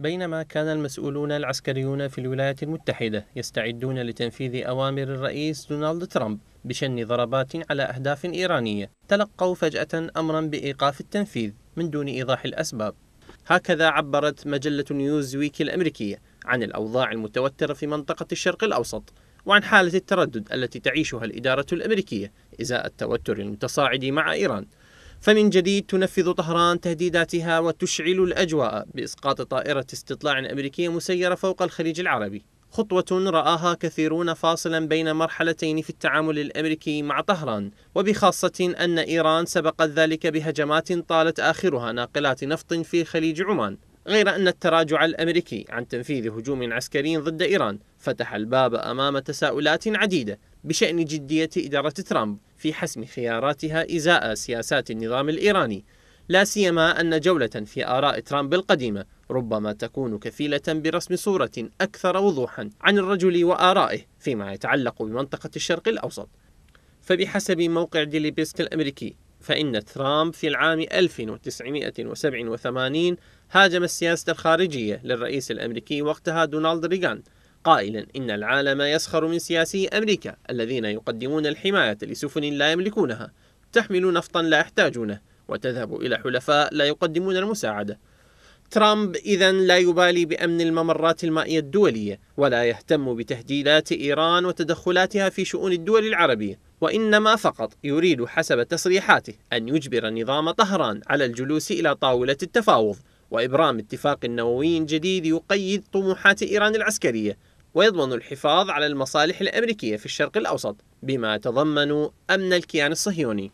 بينما كان المسؤولون العسكريون في الولايات المتحدة يستعدون لتنفيذ أوامر الرئيس دونالد ترامب بشن ضربات على أهداف إيرانية تلقوا فجأة أمرا بإيقاف التنفيذ من دون إيضاح الأسباب. هكذا عبرت مجلة نيوز ويك الأمريكية عن الأوضاع المتوترة في منطقة الشرق الأوسط وعن حالة التردد التي تعيشها الإدارة الأمريكية إزاء التوتر المتصاعد مع إيران. فمن جديد تنفذ طهران تهديداتها وتشعل الأجواء بإسقاط طائرة استطلاع أمريكية مسيرة فوق الخليج العربي. خطوة رآها كثيرون فاصلا بين مرحلتين في التعامل الأمريكي مع طهران وبخاصة أن إيران سبقت ذلك بهجمات طالت آخرها ناقلات نفط في خليج عمان. غير أن التراجع الأمريكي عن تنفيذ هجوم عسكري ضد إيران فتح الباب أمام تساؤلات عديدة بشأن جدية إدارة ترامب في حسم خياراتها إزاء سياسات النظام الإيراني. لا سيما أن جولة في آراء ترامب القديمة ربما تكون كفيلة برسم صورة أكثر وضوحا عن الرجل وآرائه فيما يتعلق بمنطقة الشرق الأوسط. فبحسب موقع ديلي بيست الأمريكي فإن ترامب في العام 1987 هاجم السياسة الخارجية للرئيس الأمريكي وقتها دونالد ريغان. قائلا إن العالم يسخر من سياسي أمريكا الذين يقدمون الحماية لسفن لا يملكونها تحمل نفطا لا يحتاجونه وتذهب إلى حلفاء لا يقدمون المساعدة. ترامب إذا لا يبالي بأمن الممرات المائية الدولية ولا يهتم بتهديدات إيران وتدخلاتها في شؤون الدول العربية وإنما فقط يريد حسب تصريحاته أن يجبر نظام طهران على الجلوس إلى طاولة التفاوض وإبرام اتفاق نووي جديد يقيد طموحات إيران العسكرية. ويضمن الحفاظ على المصالح الأمريكية في الشرق الأوسط بما يتضمن أمن الكيان الصهيوني.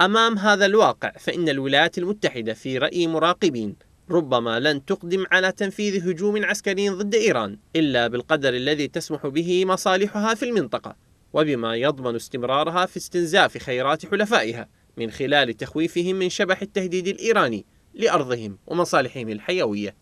أمام هذا الواقع فإن الولايات المتحدة في رأي مراقبين ربما لن تقدم على تنفيذ هجوم عسكري ضد إيران إلا بالقدر الذي تسمح به مصالحها في المنطقة وبما يضمن استمرارها في استنزاف خيرات حلفائها من خلال تخويفهم من شبح التهديد الإيراني لأرضهم ومصالحهم الحيوية.